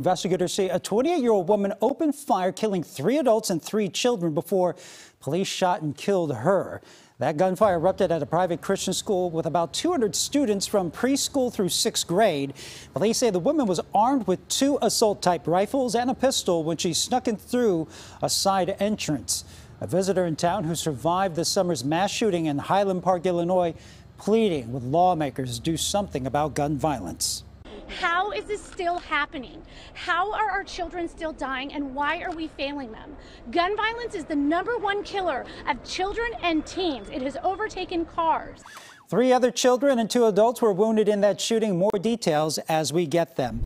Investigators say a 28-year-old woman opened fire, killing three adults and three children before police shot and killed her. That gunfire erupted at a private Christian school with about 200 students from preschool through sixth grade. Police say the woman was armed with two assault-type rifles and a pistol when she snuck in through a side entrance. A visitor in town who survived this summer's mass shooting in Highland Park, Illinois, pleading with lawmakers to do something about gun violence. How is this still happening? How are our children still dying and why are we failing them? Gun violence is the number one killer of children and teens. It has overtaken cars. Three other children and two adults were wounded in that shooting. More details as we get them.